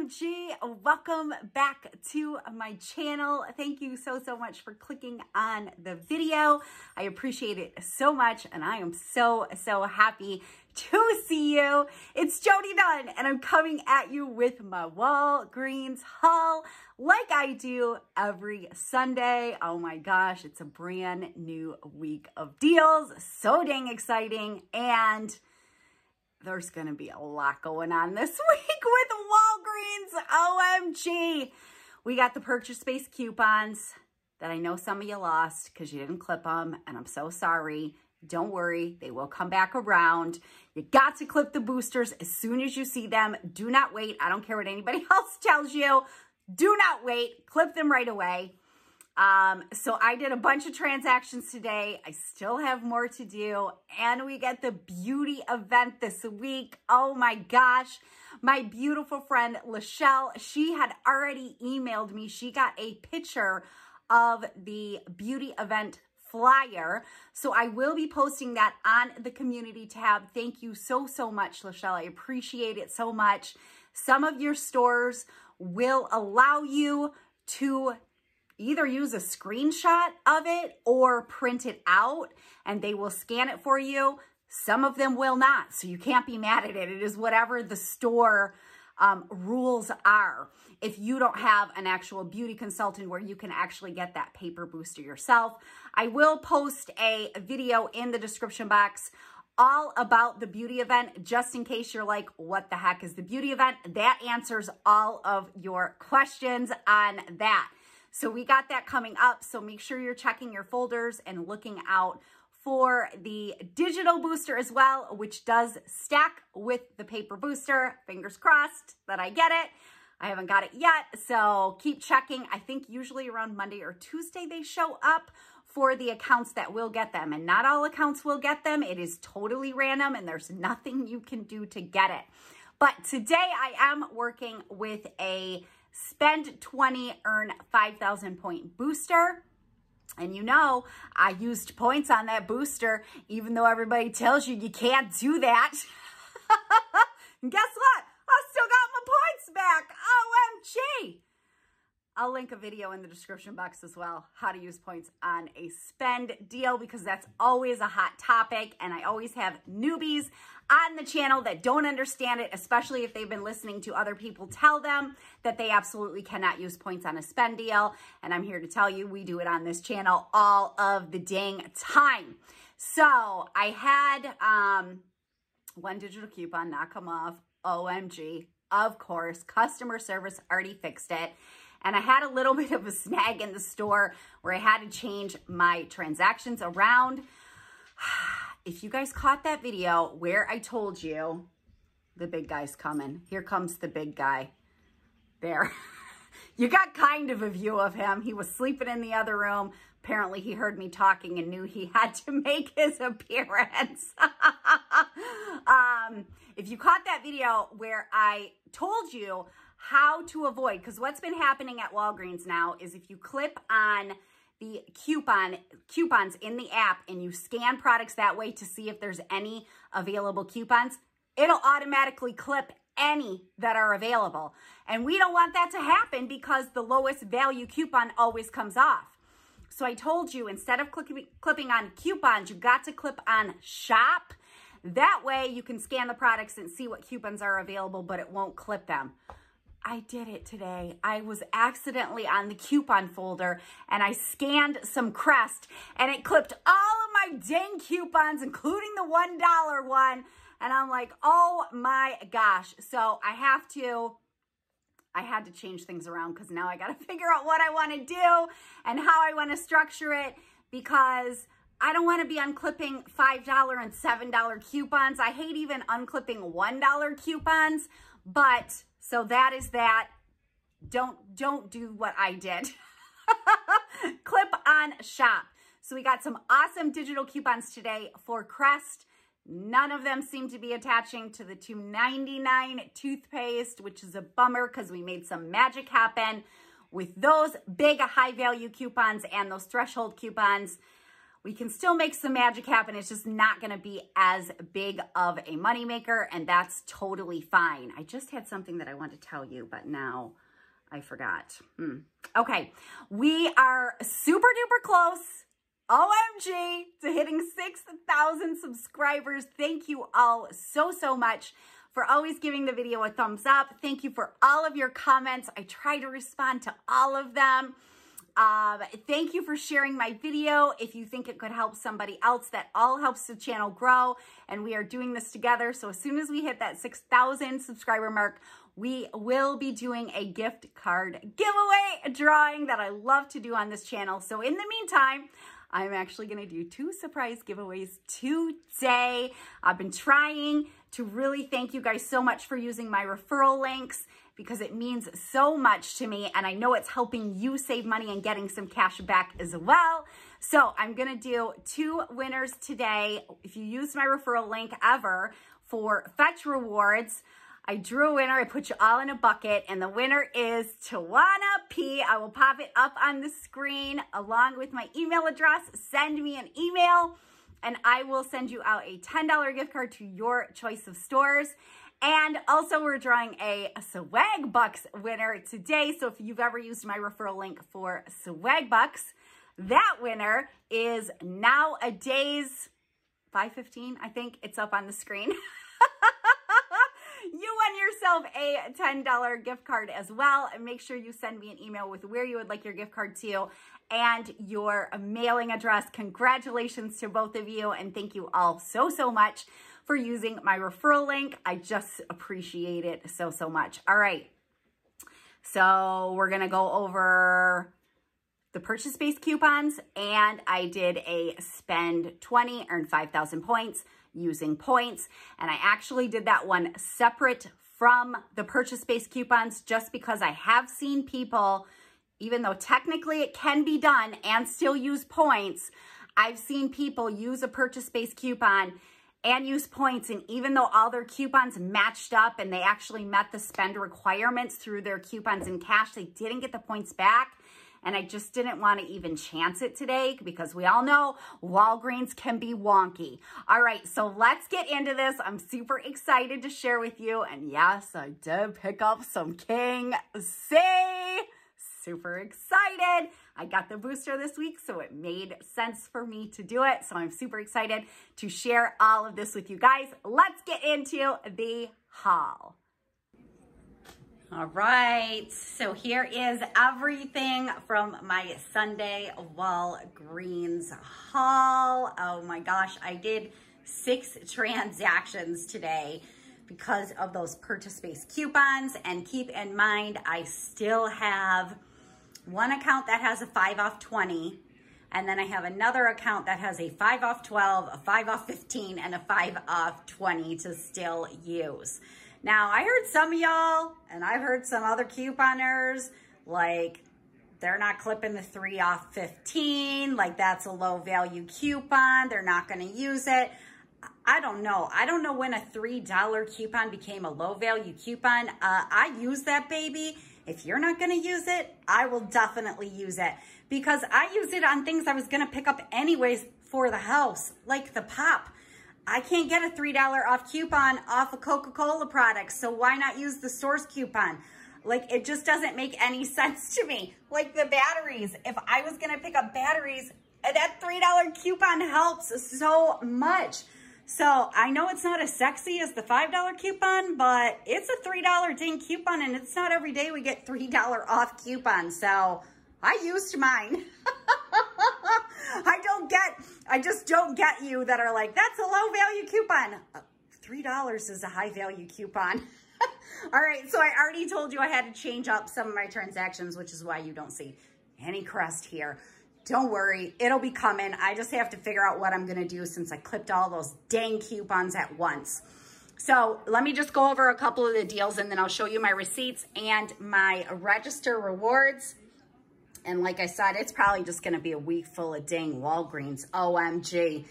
OMG, welcome back to my channel. Thank you so, so much for clicking on the video. I appreciate it so much and I am so, so happy to see you. It's Jodi Dunn and I'm coming at you with my Walgreens haul like I do every Sunday. Oh my gosh, it's a brand new week of deals. So dang exciting and there's going to be a lot going on this week with Walgreens. OMG. We got the purchase-based coupons that I know some of you lost because you didn't clip them, and I'm so sorry. Don't worry, they will come back around. You got to clip the boosters as soon as you see them. Do not wait. I don't care what anybody else tells you. Do not wait. Clip them right away. Um, so I did a bunch of transactions today. I still have more to do. And we get the beauty event this week. Oh my gosh. My beautiful friend, Lachelle, she had already emailed me. She got a picture of the beauty event flyer. So I will be posting that on the community tab. Thank you so, so much, Lachelle. I appreciate it so much. Some of your stores will allow you to either use a screenshot of it or print it out and they will scan it for you. Some of them will not, so you can't be mad at it. It is whatever the store um, rules are. If you don't have an actual beauty consultant where you can actually get that paper booster yourself, I will post a video in the description box all about the beauty event, just in case you're like, what the heck is the beauty event? That answers all of your questions on that. So we got that coming up. So make sure you're checking your folders and looking out for the digital booster as well, which does stack with the paper booster. Fingers crossed that I get it. I haven't got it yet, so keep checking. I think usually around Monday or Tuesday they show up for the accounts that will get them. And not all accounts will get them. It is totally random and there's nothing you can do to get it. But today I am working with a spend 20, earn 5,000 point booster. And you know, I used points on that booster, even though everybody tells you you can't do that. and guess what? I still got my points back. OMG. I'll link a video in the description box as well, how to use points on a spend deal because that's always a hot topic and I always have newbies on the channel that don't understand it, especially if they've been listening to other people tell them that they absolutely cannot use points on a spend deal. And I'm here to tell you, we do it on this channel all of the dang time. So I had um, one digital coupon not come off, OMG, of course, customer service already fixed it. And I had a little bit of a snag in the store where I had to change my transactions around. If you guys caught that video where I told you the big guy's coming. Here comes the big guy. There. you got kind of a view of him. He was sleeping in the other room. Apparently he heard me talking and knew he had to make his appearance. um, if you caught that video where I told you how to avoid, because what's been happening at Walgreens now is if you clip on the coupon coupons in the app and you scan products that way to see if there's any available coupons, it'll automatically clip any that are available. And we don't want that to happen because the lowest value coupon always comes off. So I told you, instead of clipping, clipping on coupons, you've got to clip on shop. That way you can scan the products and see what coupons are available, but it won't clip them. I did it today. I was accidentally on the coupon folder and I scanned some Crest and it clipped all of my dang coupons, including the $1 one. And I'm like, oh my gosh. So I have to, I had to change things around because now I got to figure out what I want to do and how I want to structure it because I don't want to be unclipping $5 and $7 coupons. I hate even unclipping $1 coupons, but so that is that. Don't, don't do what I did. Clip on shop. So we got some awesome digital coupons today for Crest. None of them seem to be attaching to the $2.99 toothpaste, which is a bummer because we made some magic happen with those big high value coupons and those threshold coupons. We can still make some magic happen. It's just not going to be as big of a moneymaker, and that's totally fine. I just had something that I wanted to tell you, but now I forgot. Hmm. Okay, we are super duper close. OMG to hitting 6,000 subscribers. Thank you all so, so much for always giving the video a thumbs up. Thank you for all of your comments. I try to respond to all of them. Um, thank you for sharing my video. If you think it could help somebody else, that all helps the channel grow. And we are doing this together. So as soon as we hit that 6,000 subscriber mark, we will be doing a gift card giveaway drawing that I love to do on this channel. So in the meantime, I'm actually going to do two surprise giveaways today. I've been trying to really thank you guys so much for using my referral links because it means so much to me and I know it's helping you save money and getting some cash back as well. So I'm gonna do two winners today. If you use my referral link ever for Fetch Rewards, I drew a winner. I put you all in a bucket and the winner is Tawana P. I will pop it up on the screen along with my email address. Send me an email and I will send you out a $10 gift card to your choice of stores. And also we're drawing a, Swag Bucks winner today. So if you've ever used my referral link for Swag Bucks, that winner is now a day's 515. I think it's up on the screen. you won yourself a $10 gift card as well. And make sure you send me an email with where you would like your gift card to and your mailing address. Congratulations to both of you. And thank you all so, so much for using my referral link. I just appreciate it so, so much. All right. So we're going to go over the purchase-based coupons and I did a spend 20, earn 5,000 points using points. And I actually did that one separate from the purchase-based coupons just because I have seen people, even though technically it can be done and still use points, I've seen people use a purchase-based coupon and use points. And even though all their coupons matched up and they actually met the spend requirements through their coupons in cash, they didn't get the points back. And I just didn't want to even chance it today because we all know Walgreens can be wonky. All right, so let's get into this. I'm super excited to share with you. And yes, I did pick up some King C super excited. I got the booster this week, so it made sense for me to do it. So I'm super excited to share all of this with you guys. Let's get into the haul. All right, so here is everything from my Sunday Walgreens haul. Oh my gosh, I did six transactions today because of those purchase-based coupons. And keep in mind, I still have one account that has a 5 off 20, and then I have another account that has a 5 off 12, a 5 off 15, and a 5 off 20 to still use. Now, I heard some of y'all, and I've heard some other couponers, like, they're not clipping the 3 off 15, like that's a low value coupon, they're not going to use it. I don't know. I don't know when a $3 coupon became a low value coupon. Uh, I use that baby if you're not going to use it, I will definitely use it because I use it on things I was going to pick up anyways for the house, like the pop. I can't get a $3 off coupon off of Coca-Cola product, so why not use the source coupon? Like, it just doesn't make any sense to me. Like the batteries, if I was going to pick up batteries, that $3 coupon helps so much. So I know it's not as sexy as the $5 coupon, but it's a $3 ding coupon and it's not every day we get $3 off coupons. So I used mine. I don't get, I just don't get you that are like, that's a low value coupon. Uh, $3 is a high value coupon. All right, so I already told you I had to change up some of my transactions, which is why you don't see any crest here. Don't worry, it'll be coming. I just have to figure out what I'm gonna do since I clipped all those dang coupons at once. So let me just go over a couple of the deals and then I'll show you my receipts and my register rewards. And like I said, it's probably just gonna be a week full of dang Walgreens, OMG.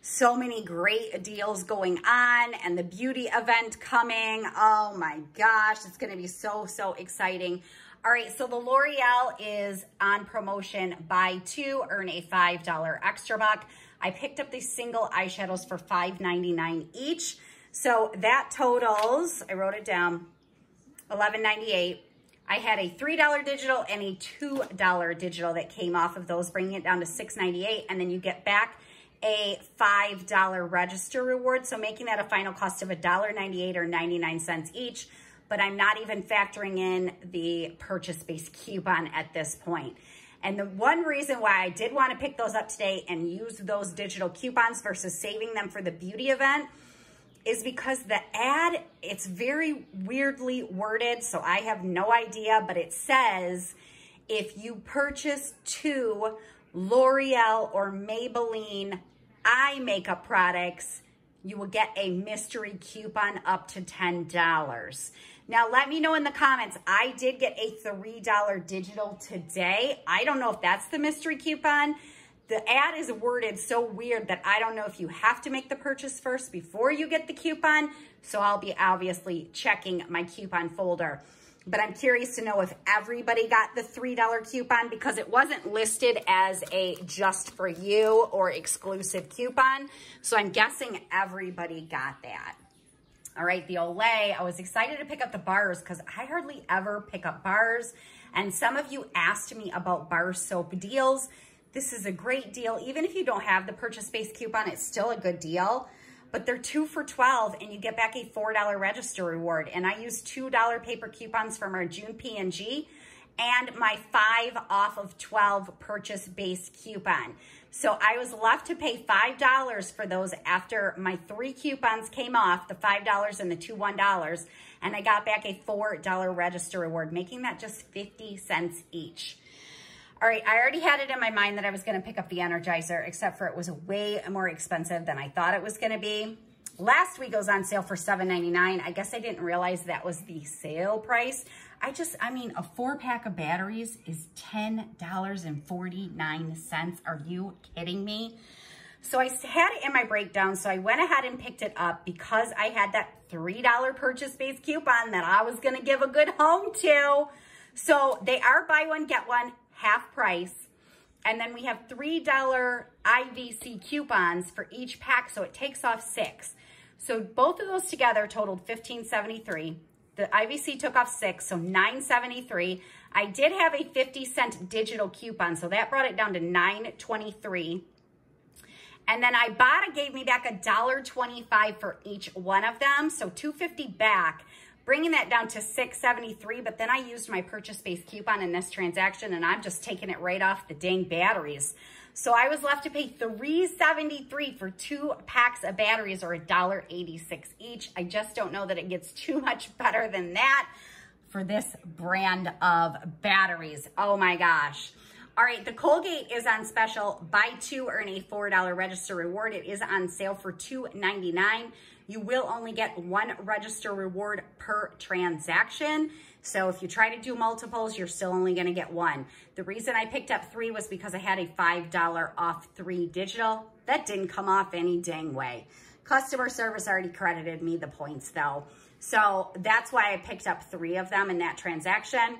So many great deals going on and the beauty event coming. Oh my gosh, it's gonna be so, so exciting. All right, so the L'Oreal is on promotion. Buy two, earn a $5 extra buck. I picked up these single eyeshadows for $5.99 each. So that totals, I wrote it down, $11.98. I had a $3 digital and a $2 digital that came off of those, bringing it down to $6.98. And then you get back a $5 register reward. So making that a final cost of $1.98 or 99 cents each. But I'm not even factoring in the purchase-based coupon at this point. And the one reason why I did want to pick those up today and use those digital coupons versus saving them for the beauty event is because the ad, it's very weirdly worded, so I have no idea, but it says if you purchase two L'Oreal or Maybelline eye makeup products, you will get a mystery coupon up to $10. Now, let me know in the comments. I did get a $3 digital today. I don't know if that's the mystery coupon the ad is worded so weird that I don't know if you have to make the purchase first before you get the coupon. So I'll be obviously checking my coupon folder. But I'm curious to know if everybody got the $3 coupon because it wasn't listed as a just for you or exclusive coupon. So I'm guessing everybody got that. All right, the Olay, I was excited to pick up the bars because I hardly ever pick up bars. And some of you asked me about bar soap deals. This is a great deal. Even if you don't have the purchase-based coupon, it's still a good deal. But they're two for 12 and you get back a $4 register reward. And I use $2 paper coupons from our June P&G and my five off of 12 purchase-based coupon. So I was left to pay $5 for those after my three coupons came off, the $5 and the two $1, and I got back a $4 register reward, making that just 50 cents each. All right, I already had it in my mind that I was gonna pick up the Energizer, except for it was way more expensive than I thought it was gonna be. Last week it was on sale for $7.99. I guess I didn't realize that was the sale price. I just, I mean, a four pack of batteries is $10.49. Are you kidding me? So I had it in my breakdown, so I went ahead and picked it up because I had that $3 purchase-based coupon that I was gonna give a good home to. So they are buy one, get one, half price. And then we have $3 IVC coupons for each pack, so it takes off six. So both of those together totaled $15.73. The IVC took off six, so $9.73. I did have a 50 cent digital coupon, so that brought it down to $9.23. And then Ibotta gave me back a $1.25 for each one of them, so $2.50 back bringing that down to 673 but then I used my purchase-based coupon in this transaction and I'm just taking it right off the dang batteries. So I was left to pay 373 for two packs of batteries or $1.86 each. I just don't know that it gets too much better than that for this brand of batteries. Oh my gosh. All right, the Colgate is on special. Buy two, earn a $4 register reward. It is on sale for $2.99. You will only get one register reward per transaction. So if you try to do multiples, you're still only gonna get one. The reason I picked up three was because I had a $5 off three digital. That didn't come off any dang way. Customer service already credited me the points though. So that's why I picked up three of them in that transaction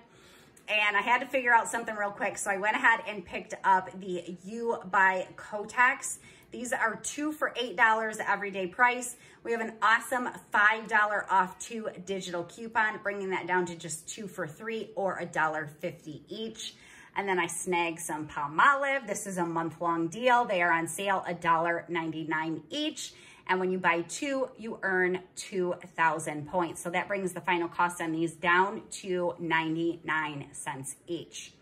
and I had to figure out something real quick. So I went ahead and picked up the U by Kotex. These are two for $8 everyday price. We have an awesome $5 off two digital coupon, bringing that down to just two for three or $1.50 each. And then I snagged some Palmolive. This is a month-long deal. They are on sale $1.99 each. And when you buy two, you earn 2,000 points. So that brings the final cost on these down to 99 cents each.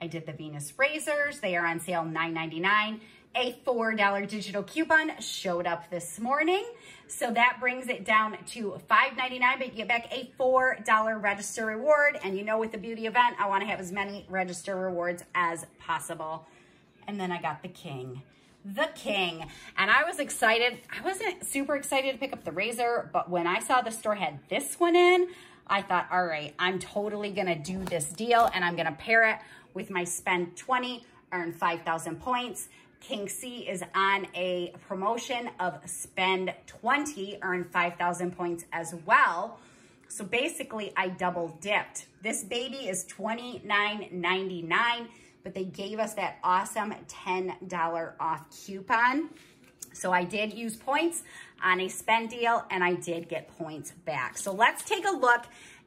I did the Venus razors. They are on sale $9.99. A $4 digital coupon showed up this morning. So that brings it down to $5.99, but you get back a $4 register reward. And you know with the beauty event, I want to have as many register rewards as possible. And then I got the King the king. And I was excited. I wasn't super excited to pick up the razor, but when I saw the store had this one in, I thought, all right, I'm totally to do this deal and I'm to pair it with my spend 20, earn 5,000 points. King C is on a promotion of spend 20, earn 5,000 points as well. So basically I double dipped. This baby is $29.99, but they gave us that awesome $10 off coupon. So I did use points on a spend deal and I did get points back. So let's take a look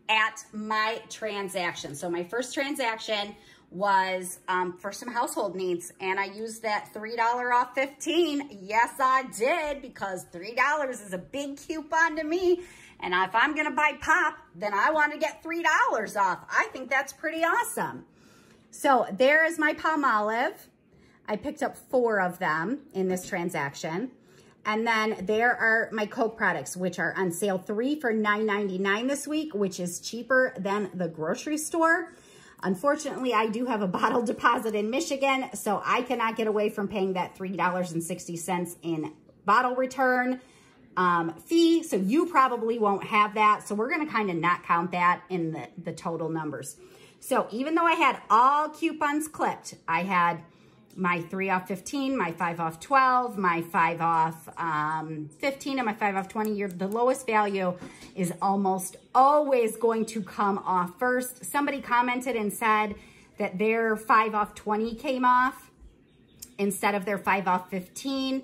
at my transaction. So my first transaction was um, for some household needs and I used that $3 off 15. Yes, I did because $3 is a big coupon to me. And if I'm gonna buy pop, then I wanna get $3 off. I think that's pretty awesome. So there is my Palmolive. I picked up four of them in this transaction. And then there are my Coke products, which are on sale three for $9.99 this week, which is cheaper than the grocery store. Unfortunately, I do have a bottle deposit in Michigan, so I cannot get away from paying that $3.60 in bottle return um, fee. So you probably won't have that. So we're going to kind of not count that in the, the total numbers. So even though I had all coupons clipped, I had my 3 off 15, my 5 off 12, my 5 off um, 15, and my 5 off 20. Your, the lowest value is almost always going to come off first. Somebody commented and said that their 5 off 20 came off instead of their 5 off 15.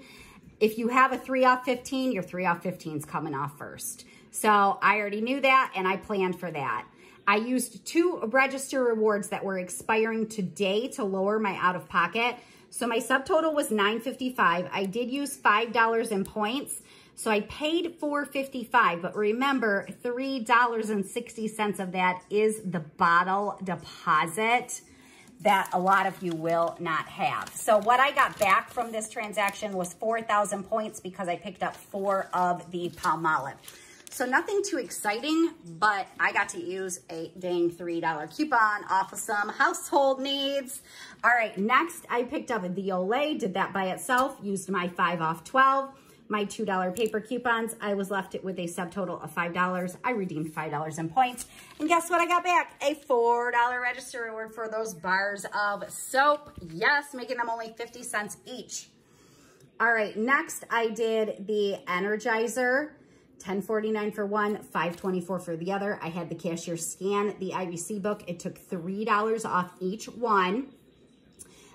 If you have a 3 off 15, your 3 off 15 is coming off first. So I already knew that and I planned for that. I used two register rewards that were expiring today to lower my out of pocket. So my subtotal was $9.55. I did use $5 in points. So I paid $4.55, but remember $3.60 of that is the bottle deposit that a lot of you will not have. So what I got back from this transaction was 4,000 points because I picked up four of the Palmolive. So nothing too exciting, but I got to use a dang $3 coupon off of some household needs. All right, next I picked up the Olay, did that by itself, used my 5 off 12 my $2 paper coupons. I was left with a subtotal of $5. I redeemed $5 in points. And guess what I got back? A $4 register reward for those bars of soap. Yes, making them only 50 cents each. All right, next I did the Energizer. 1049 for one, 524 for the other. I had the cashier scan the IVC book. It took $3 off each one.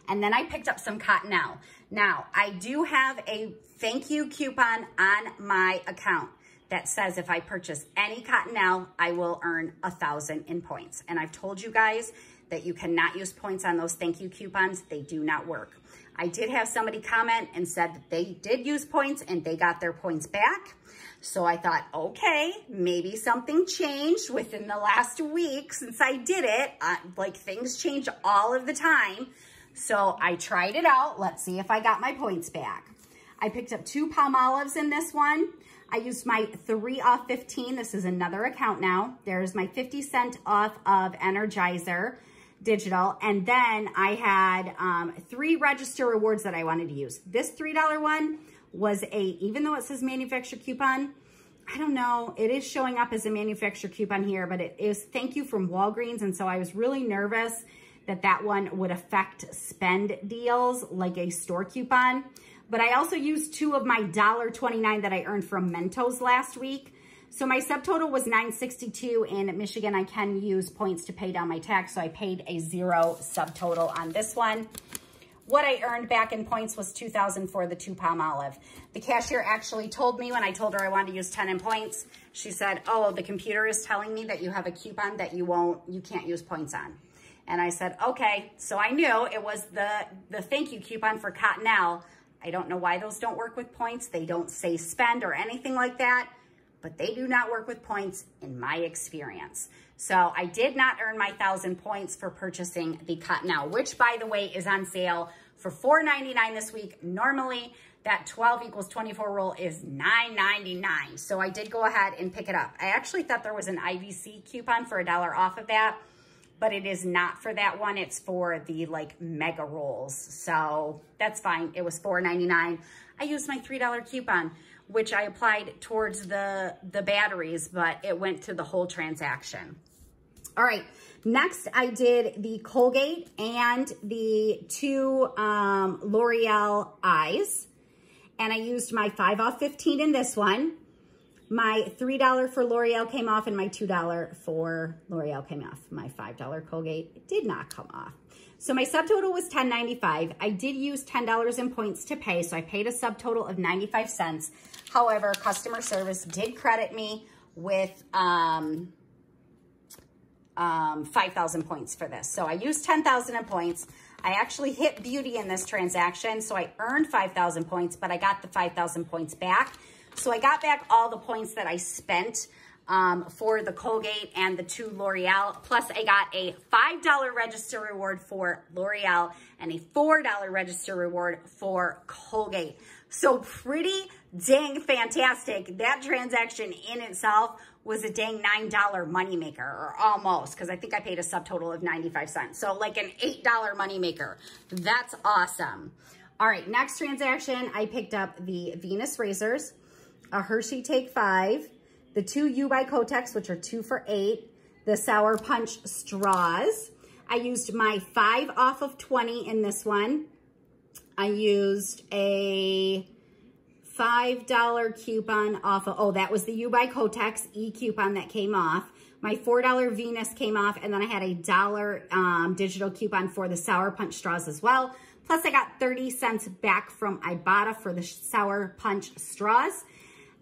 And then I picked up some Cottonelle. Now, I do have a thank you coupon on my account that says if I purchase any Cottonelle, I will earn a thousand in points. And I've told you guys that you cannot use points on those thank you coupons. They do not work. I did have somebody comment and said that they did use points and they got their points back. So I thought, okay, maybe something changed within the last week since I did it. Uh, like things change all of the time. So I tried it out. Let's see if I got my points back. I picked up two Palmolives in this one. I used my 3 off 15. This is another account now. There's my 50 cent off of Energizer digital. And then I had um, three register rewards that I wanted to use. This $3 one was a, even though it says manufacturer coupon, I don't know, it is showing up as a manufacturer coupon here, but it is thank you from Walgreens. And so I was really nervous that that one would affect spend deals like a store coupon. But I also used two of my $1.29 that I earned from Mentos last week. So my subtotal was 962 in Michigan. I can use points to pay down my tax. So I paid a zero subtotal on this one. What I earned back in points was 2000 for the two Palmolive. The cashier actually told me when I told her I wanted to use 10 in points, she said, oh, the computer is telling me that you have a coupon that you won't, you can't use points on. And I said, okay. So I knew it was the, the thank you coupon for Cottonelle. I don't know why those don't work with points. They don't say spend or anything like that, but they do not work with points in my experience. So I did not earn my 1,000 points for purchasing the Cottonelle, which by the way is on sale for $4.99 this week. Normally that 12 equals 24 rule is $9.99. So I did go ahead and pick it up. I actually thought there was an IVC coupon for a dollar off of that, but it is not for that one. It's for the like mega rolls. So that's fine. It was $4.99. I used my $3 coupon, which I applied towards the, the batteries, but it went to the whole transaction. All right, next I did the Colgate and the two um, L'Oreal eyes. And I used my 5 off 15 in this one. My $3 for L'Oreal came off and my $2 for L'Oreal came off. My $5 Colgate did not come off. So my subtotal was $10.95. I did use $10 in points to pay, so I paid a subtotal of 95 cents. However, customer service did credit me with um, um, 5,000 points for this. So I used 10,000 in points. I actually hit beauty in this transaction, so I earned 5,000 points, but I got the 5,000 points back. So I got back all the points that I spent um, for the Colgate and the two L'Oreal. Plus I got a $5 register reward for L'Oreal and a $4 register reward for Colgate. So pretty dang fantastic. That transaction in itself was a dang $9 moneymaker or almost because I think I paid a subtotal of 95 cents. So like an $8 moneymaker. That's awesome. All right, next transaction, I picked up the Venus razors, a Hershey Take 5, the two U by Kotex, which are two for eight, the Sour Punch straws. I used my five off of 20 in this one. I used a $5 coupon off of, oh, that was the U by Kotex E coupon that came off. My $4 Venus came off, and then I had a dollar um, digital coupon for the Sour Punch straws as well. Plus, I got 30 cents back from Ibotta for the Sour Punch straws.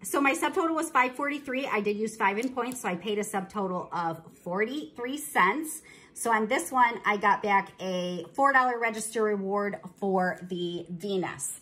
So my subtotal was 543. I did use five in points, so I paid a subtotal of 43 cents. So on this one, I got back a $4 register reward for the Venus.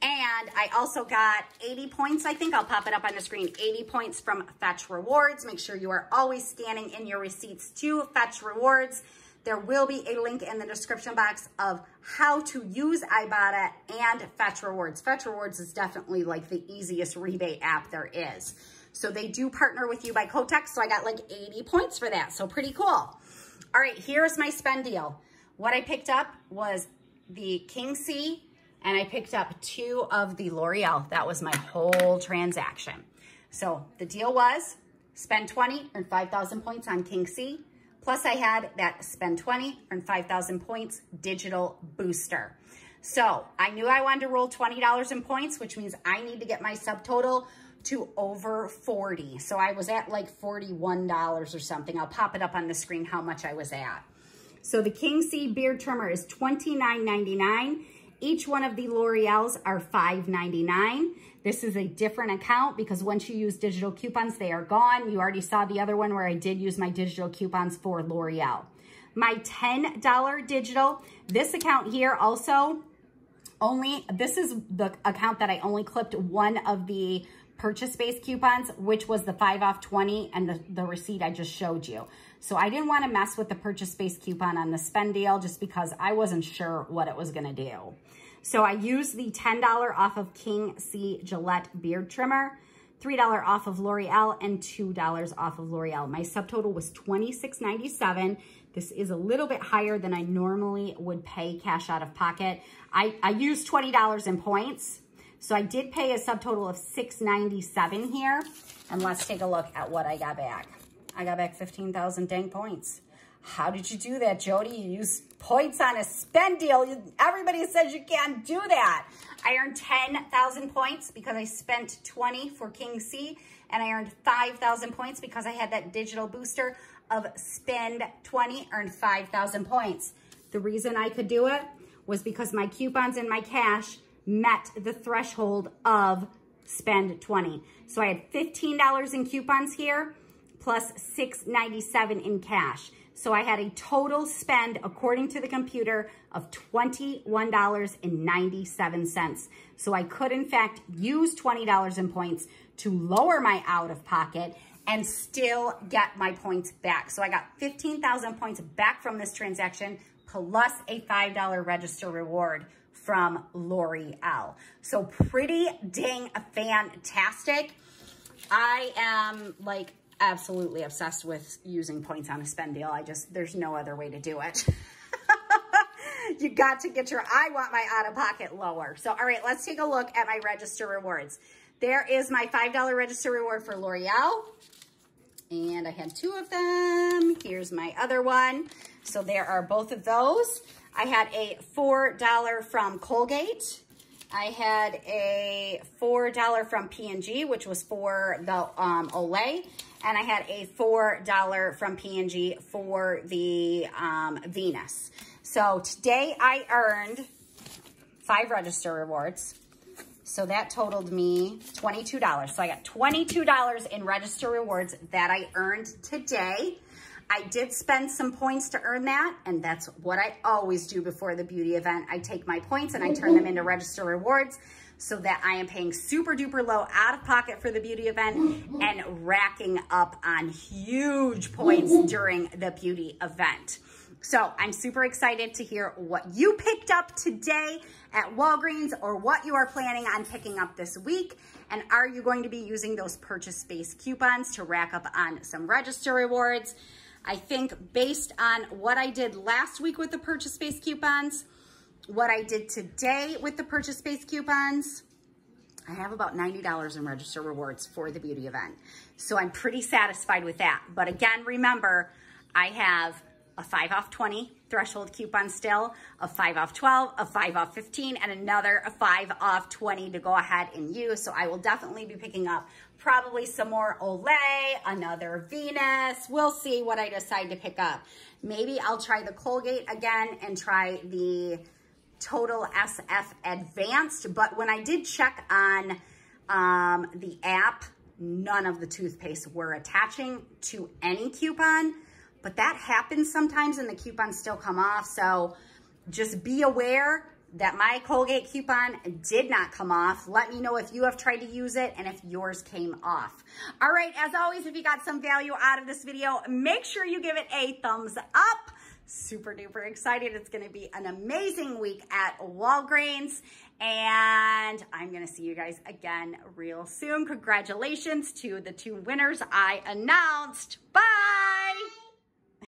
And I also got 80 points, I think. I'll pop it up on the screen. 80 points from Fetch Rewards. Make sure you are always scanning in your receipts to Fetch Rewards. There will be a link in the description box of how to use Ibotta and Fetch Rewards. Fetch Rewards is definitely like the easiest rebate app there is. So they do partner with U by Kotex, so I got like 80 points for that. So pretty cool. All right, here's my spend deal. What I picked up was the King C, and I picked up two of the L'Oreal. That was my whole transaction. So the deal was spend 20 and 5,000 points on King C, Plus I had that spend 20 earn 5,000 points digital booster. So I knew I wanted to roll $20 in points, which means I need to get my subtotal to over 40. So I was at like $41 or something. I'll pop it up on the screen how much I was at. So the King C beard trimmer is $29.99. Each one of the L'Oreals are $5.99. This is a different account because once you use digital coupons, they are gone. You already saw the other one where I did use my digital coupons for L'Oreal. My $10 digital, this account here also only, this is the account that I only clipped one of the purchase-based coupons, which was the 5 off 20 and the, the receipt I just showed you. So I didn't want to mess with the purchase-based coupon on the spend deal just because I wasn't sure what it was going to do. So I used the $10 off of King C Gillette beard trimmer, $3 off of L'Oreal, and $2 off of L'Oreal. My subtotal was $26.97. This is a little bit higher than I normally would pay cash out of pocket. I, I used $20 in points. So I did pay a subtotal of 697 here. And let's take a look at what I got back. I got back 15,000 dang points. How did you do that, Jodi? You used points on a spend deal. everybody says you can't do that. I earned 10,000 points because I spent 20 for King C, and I earned 5,000 points because I had that digital booster of spend 20, earned 5,000 points. The reason I could do it was because my coupons and my cash met the threshold of spend 20. So I had $15 in coupons here plus $6.97 in cash. So I had a total spend, according to the computer, of $21.97. So I could, in fact, use $20 in points to lower my out-of-pocket and still get my points back. So I got 15,000 points back from this transaction, plus a $5 register reward from L'Oreal. So pretty dang fantastic. I am like absolutely obsessed with using points on a spend deal. I just, there's no other way to do it. you got to get your, I want my out of pocket lower. So, all right, let's take a look at my register rewards. There is my $5 register reward for L'Oreal. And I had two of them. Here's my other one. So there are both of those. I had a $4 from Colgate. I had a $4 from P&G, which was for the um, Olay. And I had a $4 from P&G for the um, Venus. So today I earned five register rewards. So that totaled me $22. So I got $22 in register rewards that I earned today. I did spend some points to earn that, and that's what I always do before the beauty event. I take my points and I turn them into register rewards so that I am paying super duper low out of pocket for the beauty event and racking up on huge points during the beauty event. So I'm super excited to hear what you picked up today at Walgreens or what you are planning on picking up this week. And are you going to be using those purchase-based coupons to rack up on some register rewards? I think based on what I did last week with the purchase-based coupons, what I did today with the purchase-based coupons, I have about $90 in register rewards for the beauty event. So I'm pretty satisfied with that. But again, remember, I have a 5 off 20 threshold coupon still, a 5 off 12, a 5 off 15, and another a 5 off 20 to go ahead and use. So I will definitely be picking up probably some more Olay, another Venus. We'll see what I decide to pick up. Maybe I'll try the Colgate again and try the Total SF Advanced. But when I did check on um, the app, none of the toothpaste were attaching to any coupon. But that happens sometimes and the coupons still come off. So just be aware that my Colgate coupon did not come off. Let me know if you have tried to use it and if yours came off. All right, as always, if you got some value out of this video, make sure you give it a thumbs up. Super duper excited. It's gonna be an amazing week at Walgreens and I'm gonna see you guys again real soon. Congratulations to the two winners I announced. Bye.